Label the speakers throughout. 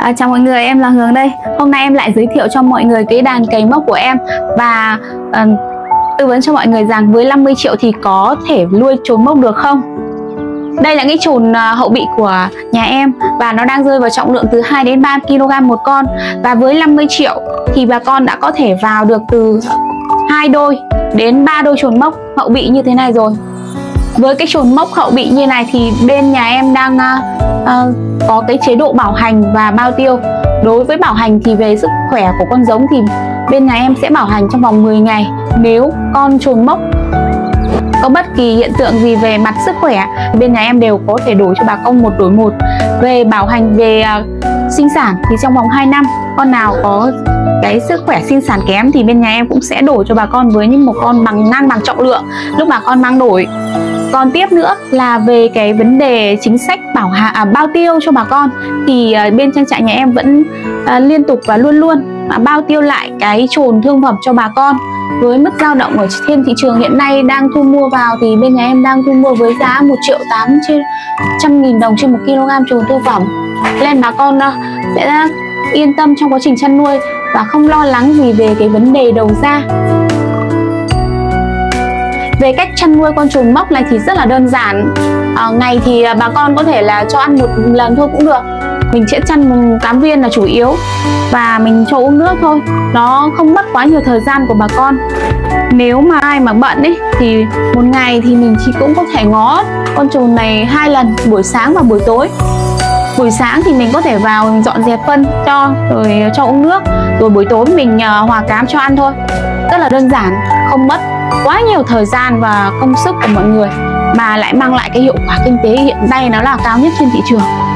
Speaker 1: À, chào mọi người, em là hường đây. Hôm nay em lại giới thiệu cho mọi người cái đàn cầy mốc của em và uh, tư vấn cho mọi người rằng với 50 triệu thì có thể nuôi trốn mốc được không? Đây là cái trồn uh, à, hậu bị của nhà em và nó đang rơi vào trọng lượng từ 2 đến 3 kg một con và với 50 triệu thì bà con đã có thể vào được từ hai đôi đến 3 đôi chuồn mốc hậu bị như thế này rồi. Với cái chuồn mốc hậu bị như này thì bên nhà em đang uh, uh, có cái chế độ bảo hành và bao tiêu. Đối với bảo hành thì về sức khỏe của con giống thì bên nhà em sẽ bảo hành trong vòng 10 ngày. Nếu con chuồn mốc có bất kỳ hiện tượng gì về mặt sức khỏe bên nhà em đều có thể đổi cho bà con một đổi một. Về bảo hành về uh, sinh sản thì trong vòng 2 năm con nào có cái sức khỏe sinh sản kém thì bên nhà em cũng sẽ đổi cho bà con với những một con bằng ngang bằng trọng lượng. Lúc bà con mang đổi. Còn tiếp nữa là về cái vấn đề chính sách bảo hạ à, bao tiêu cho bà con thì à, bên trang trại nhà em vẫn à, liên tục và luôn luôn à, bao tiêu lại cái trồn thương phẩm cho bà con với mức dao động ở trên thị trường hiện nay đang thu mua vào thì bên nhà em đang thu mua với giá 1 triệu 8 trên trăm nghìn đồng trên một kg chuồng thương phẩm. Nên bà con ờ, sẽ yên tâm trong quá trình chăn nuôi và không lo lắng gì về cái vấn đề đầu ra. Về cách chăn nuôi con trùng mốc này thì rất là đơn giản. À, Ngày thì ờ, bà con có thể là cho ăn một lần thôi cũng được. Mình sẽ chăn 8 viên là chủ yếu. Và mình cho uống nước thôi. Nó không mất quá nhiều thời gian của bà con. Nếu mà ai mà bận ấy Thì một ngày thì mình chỉ cũng có thể ngó con trồn này hai lần Buổi sáng và buổi tối. Buổi sáng thì mình có thể vào mình dọn dẹp phân cho rồi cho uống nước. Rồi buổi tối mình uh, hòa cám cho ăn thôi. Rất là đơn giản không mất quá nhiều thời gian và công sức của mọi người mà lại mang lại cái hiệu quả kinh tế hiện nay nó là cao nhất trên thị trường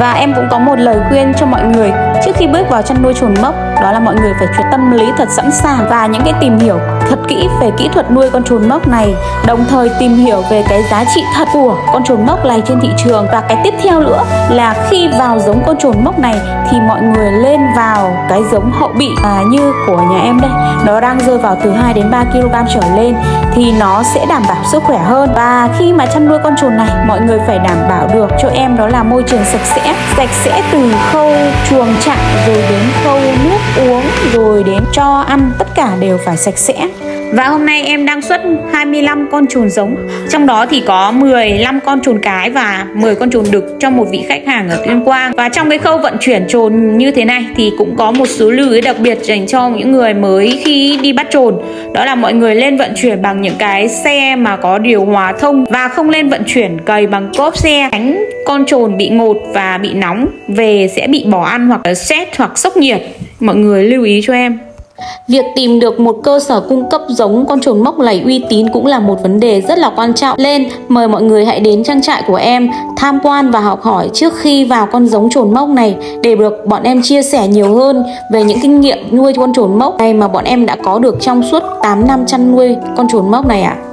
Speaker 2: và em cũng có một lời khuyên cho mọi người trước khi bước vào chăn nuôi chuồn mốc đó là mọi người phải chuẩn tâm lý thật sẵn sàng và những cái tìm hiểu thật kỹ về kỹ thuật nuôi con chuồn mốc này đồng thời tìm hiểu về cái giá trị thật của con chuồn mốc này trên thị trường. Và cái tiếp theo nữa là khi vào giống con chuồn mốc này thì mọi người lên vào cái giống hậu bị à, như của nhà em đây. Nó đang rơi vào từ 2 đến 3 kg trở lên thì nó sẽ đảm bảo sức khỏe hơn. Và khi mà chăn nuôi con chuồn này mọi người phải đảm bảo được cho em đó là môi trường sạch sẽ. Sạch sẽ từ khâu chuồng trại rồi đến khâu nước uống rồi đến cho ăn, tất cả đều phải sạch sẽ. Và hôm nay em đang xuất 25 con chuồn giống. Trong đó thì có 15 con chuồn cái và 10 con chuồn đực cho một vị khách hàng ở Tuyên Quang. Và trong cái khâu vận chuyển chuồn như thế này thì cũng có một số lưu ý đặc biệt dành cho những người mới khi đi bắt chuồn Đó là mọi người lên vận chuyển bằng những cái xe mà có điều hòa thông Và không lên vận chuyển cầy bằng cốp xe. Tránh con chuồn bị ngột và bị nóng, về sẽ bị bỏ ăn hoặc là xét hoặc sốc nhiệt. Mọi người lưu ý cho em Việc tìm được một cơ sở cung cấp giống con trồn mốc lầy uy tín cũng là một vấn đề rất là quan trọng. Lên, mời mọi người hãy đến trang trại của em tham quan và học hỏi trước khi vào con giống trồn mốc này để được bọn em chia sẻ nhiều hơn về những kinh nghiệm nuôi con trồn mốc này mà bọn em đã có được trong suốt 8 năm chăn nuôi con trồn mốc này ạ. À.